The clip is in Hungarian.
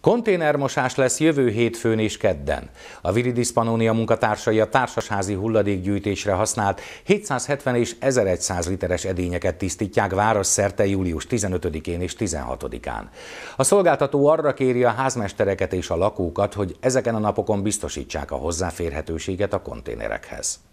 Konténermosás lesz jövő hétfőn és kedden. A Viridis Pannonia munkatársai a társasházi hulladékgyűjtésre használt 770 és 1100 literes edényeket tisztítják város szerte július 15-én és 16-án. A szolgáltató arra kéri a házmestereket és a lakókat, hogy ezeken a napokon biztosítsák a hozzáférhetőséget a konténerekhez.